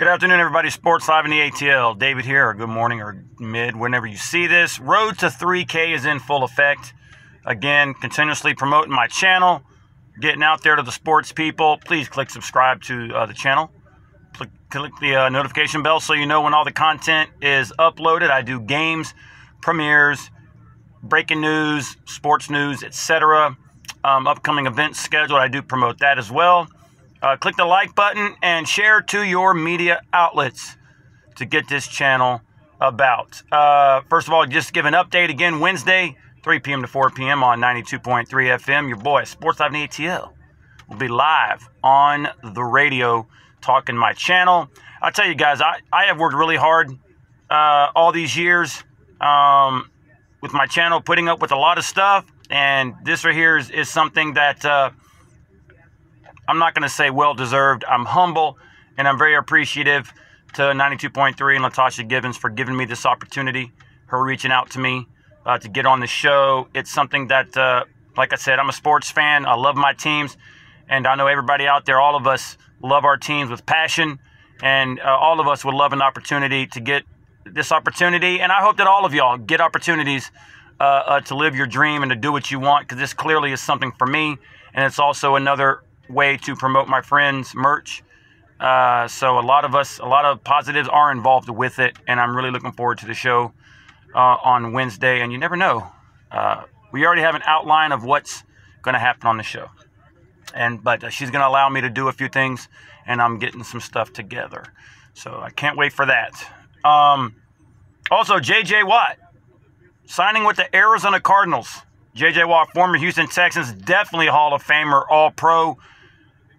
Good afternoon, everybody. Sports Live in the ATL. David here, or good morning, or mid, whenever you see this. Road to 3K is in full effect. Again, continuously promoting my channel, getting out there to the sports people. Please click subscribe to uh, the channel. Click, the uh, notification bell so you know when all the content is uploaded. I do games, premieres, breaking news, sports news, etc. Um, upcoming events scheduled. I do promote that as well. Uh, click the like button and share to your media outlets to get this channel about. Uh, first of all, just give an update again Wednesday, 3 p.m. to 4 p.m. on 92.3 FM. Your boy, Sports Live ATL, will be live on the radio talking my channel. I tell you guys, I, I have worked really hard uh, all these years um, with my channel, putting up with a lot of stuff. And this right here is, is something that uh, I'm not going to say well deserved. I'm humble and I'm very appreciative to 92.3 and Latasha Gibbons for giving me this opportunity, her reaching out to me uh, to get on the show. It's something that, uh, like I said, I'm a sports fan. I love my teams. And I know everybody out there, all of us love our teams with passion. And uh, all of us would love an opportunity to get this opportunity. And I hope that all of y'all get opportunities uh, uh, to live your dream and to do what you want because this clearly is something for me. And it's also another way to promote my friends' merch. Uh, so a lot of us, a lot of positives are involved with it, and I'm really looking forward to the show uh, on Wednesday. And you never know, uh, we already have an outline of what's going to happen on the show, and but she's going to allow me to do a few things, and I'm getting some stuff together. So I can't wait for that. Um, also, J.J. Watt signing with the Arizona Cardinals. J.J. Watt, former Houston Texans, definitely Hall of Famer, All Pro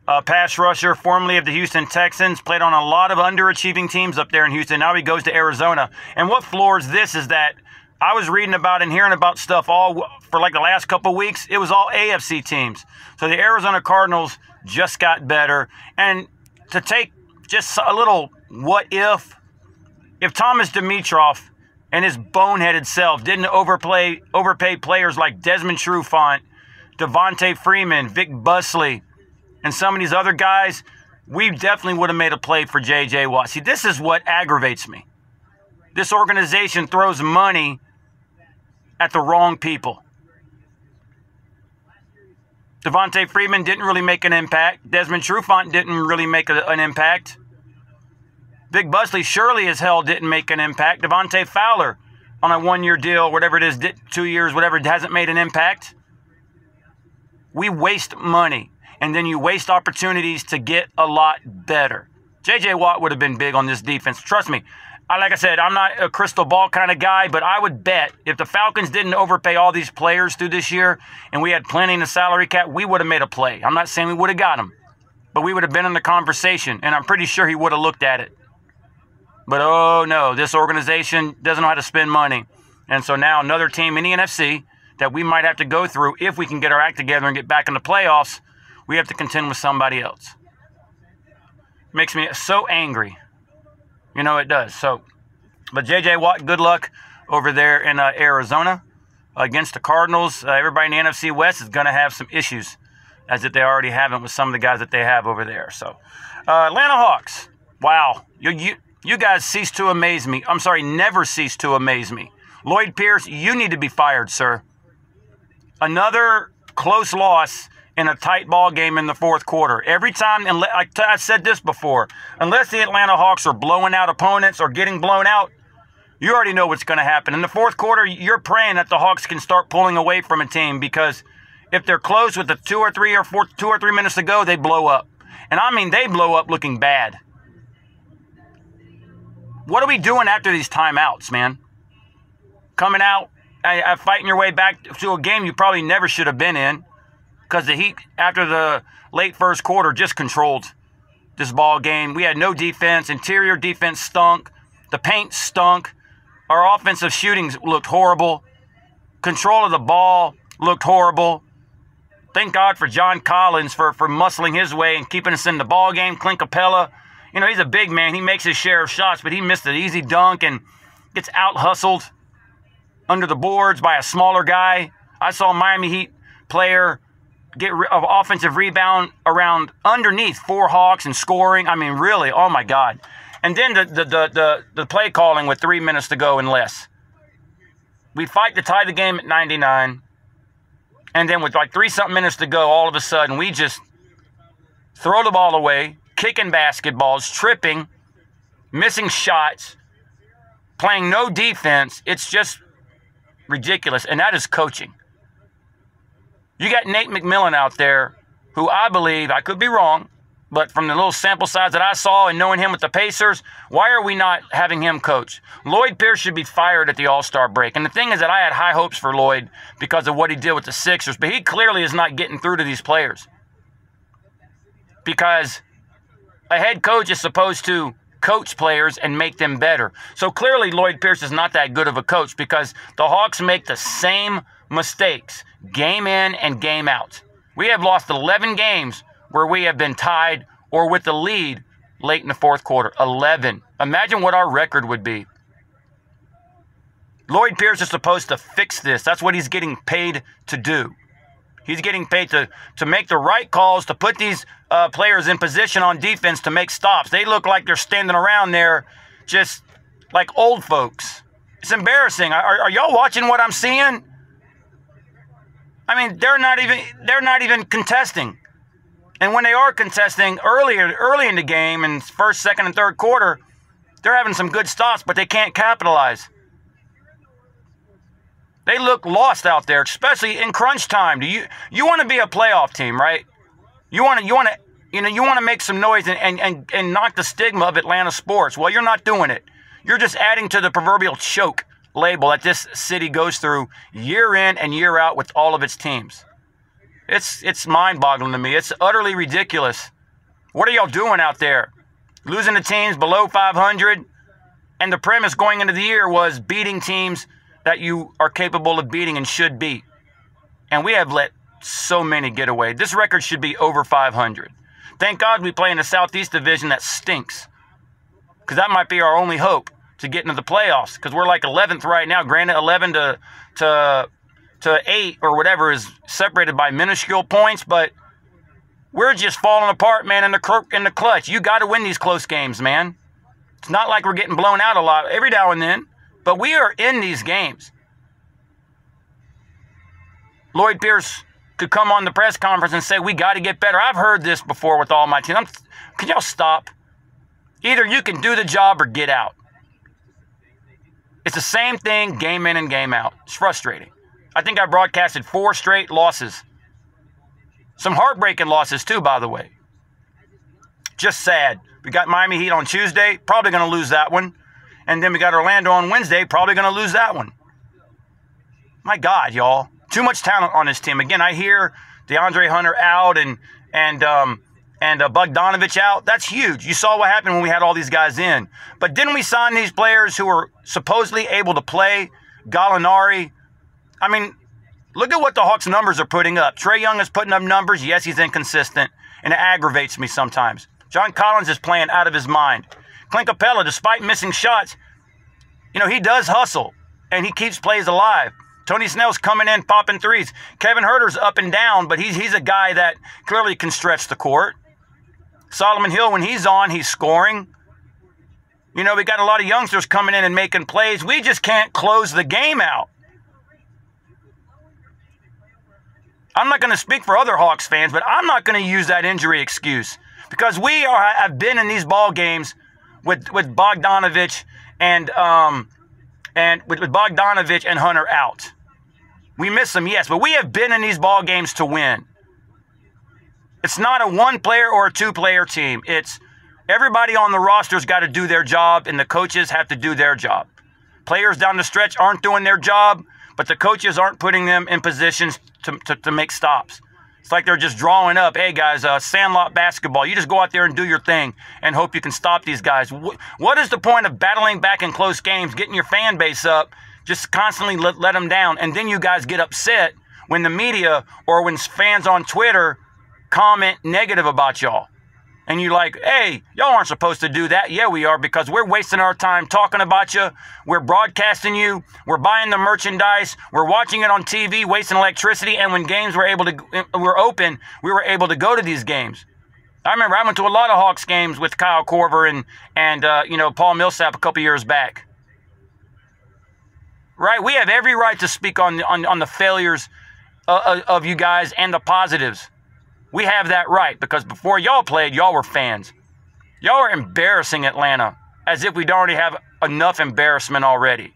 uh, pass rusher, formerly of the Houston Texans, played on a lot of underachieving teams up there in Houston. Now he goes to Arizona. And what floors this is that I was reading about and hearing about stuff all for like the last couple weeks. It was all AFC teams. So the Arizona Cardinals just got better. And to take just a little what if, if Thomas Dimitroff and his boneheaded self didn't overplay, overpay players like Desmond Trufant, Devonta Freeman, Vic Beasley, and some of these other guys, we definitely would have made a play for J.J. Watt. See, this is what aggravates me. This organization throws money at the wrong people. Devonta Freeman didn't really make an impact. Desmond Trufant didn't really make a, an impact. Vic Beasley surely as hell didn't make an impact. Dante Fowler on a one-year deal, whatever it is, two years, whatever, hasn't made an impact. We waste money and then you waste opportunities to get a lot better. J.J. Watt would have been big on this defense. Trust me. I, like I said, I'm not a crystal ball kind of guy, but I would bet if the Falcons didn't overpay all these players through this year and we had plenty in the salary cap, we would have made a play. I'm not saying we would have got him, but we would have been in the conversation, and I'm pretty sure he would have looked at it. But oh no, this organization doesn't know how to spend money. And so now another team in the NFC that we might have to go through if we can get our act together and get back in the playoffs we have to contend with somebody else. Makes me so angry. You know, it does. So, but JJ Watt, good luck over there in uh, Arizona against the Cardinals. Uh, everybody in the NFC West is going to have some issues, as if they already haven't with some of the guys that they have over there. So, uh, Atlanta Hawks. Wow, you, you you guys cease to amaze me. I'm sorry, never cease to amaze me. Lloyd Pierce, you need to be fired, sir. Another close loss in a tight ball game in the fourth quarter. Every time, and I said this before, unless the Atlanta Hawks are blowing out opponents or getting blown out, you already know what's going to happen. In the fourth quarter, you're praying that the Hawks can start pulling away from a team because if they're close with the two or three or four, two or three minutes to go, they blow up. And I mean, they blow up looking bad. What are we doing after these timeouts, man? Coming out, uh, fighting your way back to a game you probably never should have been in because the Heat, after the late first quarter, just controlled this ball game. We had no defense. Interior defense stunk. The paint stunk. Our offensive shootings looked horrible. Control of the ball looked horrible. Thank God for John Collins for, for muscling his way and keeping us in the ball game. Clint Capela, you know, he's a big man. He makes his share of shots, but he missed an easy dunk and gets out hustled under the boards by a smaller guy. I saw Miami Heat player get of offensive rebound around underneath four Hawks and scoring. I mean, really, oh my God. And then the, the, the, the, the play calling with three minutes to go and less. We fight to tie the game at 99. And then with like three something minutes to go, all of a sudden we just throw the ball away, kicking basketballs, tripping, missing shots, playing no defense. It's just ridiculous. And that is coaching. You got Nate McMillan out there, who I believe, I could be wrong, but from the little sample size that I saw and knowing him with the Pacers, why are we not having him coach? Lloyd Pierce should be fired at the All Star break. And the thing is that I had high hopes for Lloyd because of what he did with the Sixers, but he clearly is not getting through to these players. Because a head coach is supposed to coach players and make them better. So clearly, Lloyd Pierce is not that good of a coach because the Hawks make the same mistakes game in and game out. We have lost 11 games where we have been tied or with the lead late in the fourth quarter. 11. Imagine what our record would be. Lloyd Pierce is supposed to fix this. That's what he's getting paid to do. He's getting paid to, to make the right calls, to put these uh, players in position on defense to make stops. They look like they're standing around there just like old folks. It's embarrassing. Are, are y'all watching what I'm seeing? I mean, they're not even they're not even contesting. And when they are contesting earlier, early in the game, in first, second, and third quarter, they're having some good stops, but they can't capitalize. They look lost out there, especially in crunch time. Do you you want to be a playoff team, right? You want to you want to you know you want to make some noise and, and, and, and knock the stigma of Atlanta sports. Well, you're not doing it. You're just adding to the proverbial choke label that this city goes through year in and year out with all of its teams. It's it's mind-boggling to me. It's utterly ridiculous. What are y'all doing out there? Losing the teams below 500, and the premise going into the year was beating teams that you are capable of beating and should beat. And we have let so many get away. This record should be over 500. Thank God we play in the Southeast Division that stinks. Because that might be our only hope to get into the playoffs. Because we're like 11th right now. Granted, 11 to, to to eight or whatever is separated by minuscule points, but we're just falling apart, man, in the in the clutch. You got to win these close games, man. It's not like we're getting blown out a lot every now and then, but we are in these games. Lloyd Pierce could come on the press conference and say, We got to get better. I've heard this before with all my team. I'm, can y'all stop? Either you can do the job or get out. It's the same thing game in and game out. It's frustrating. I think I broadcasted four straight losses. Some heartbreaking losses, too, by the way. Just sad. We got Miami Heat on Tuesday, probably going to lose that one. And then we got Orlando on Wednesday, probably going to lose that one. My God, y'all. Too much talent on this team. Again, I hear DeAndre Hunter out and and um, and uh, Bogdanovich out. That's huge. You saw what happened when we had all these guys in. But didn't we sign these players who were supposedly able to play? Gallinari, I mean, look at what the Hawks' numbers are putting up. Trae Young is putting up numbers. Yes, he's inconsistent, and it aggravates me sometimes. John Collins is playing out of his mind. Clint Capela, despite missing shots, you know, he does hustle, and he keeps plays alive. Tony Snell's coming in, popping threes. Kevin Huerter's up and down, but he's, he's a guy that clearly can stretch the court. Solomon Hill, when he's on, he's scoring. You know, we got a lot of youngsters coming in and making plays. We just can't close the game out. I'm not going to speak for other Hawks fans, but I'm not going to use that injury excuse because we are have been in these ball games with with Bogdanovich and um and with, with Bogdanovich and Hunter out. We miss them, yes, but we have been in these ball games to win. It's not a one player or a two player team. It's everybody on the roster's got to do their job, and the coaches have to do their job. Players down the stretch aren't doing their job, but the coaches aren't putting them in positions to, to, to make stops. It's like they're just drawing up, hey guys, uh, sandlot basketball. You just go out there and do your thing and hope you can stop these guys. what is the point of battling back in close games, getting your fan base up, just constantly let, let them down, and then you guys get upset when the media or when fans on Twitter comment negative about y'all? and you're like, hey, y'all aren't supposed to do that. Yeah, we are because we're wasting our time talking about you. We're broadcasting you. We're buying the merchandise. We're watching it on TV, wasting electricity. And when games were able to were open, we were able to go to these games. I remember I went to a lot of Hawks games with Kyle Korver and and uh, you know Paul Millsap a couple years back. Right, we have every right to speak on on, on the failures of, uh, uh, of you guys and the positives. We have that right because before y'all played, y'all were fans. Y'all are embarrassing Atlanta as if we'd already have enough embarrassment already.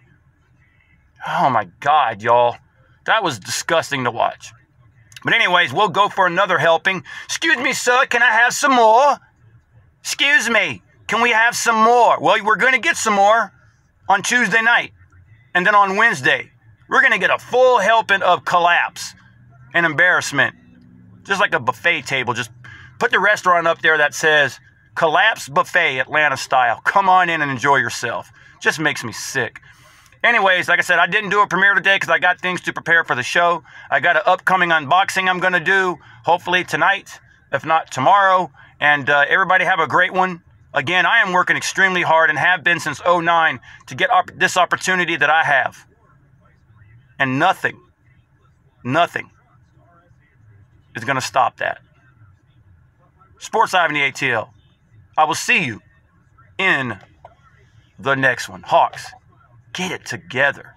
Oh my God, y'all. That was disgusting to watch. But, anyways, we'll go for another helping. Excuse me, sir, can I have some more? Excuse me, can we have some more? Well, we're going to get some more on Tuesday night. And then on Wednesday, we're going to get a full helping of collapse and embarrassment. Just like a buffet table. Just put the restaurant up there that says collapse buffet Atlanta style. Come on in and enjoy yourself. Just makes me sick. Anyways, like I said, I didn't do a premiere today because I got things to prepare for the show. I got an upcoming unboxing I'm going to do, hopefully tonight, if not tomorrow. And uh, everybody have a great one. Again, I am working extremely hard and have been since 09 to get op- this opportunity that I have. And nothing, nothing is going to stop that. Sports Ivany ATL. I will see you in the next one. Hawks get it together.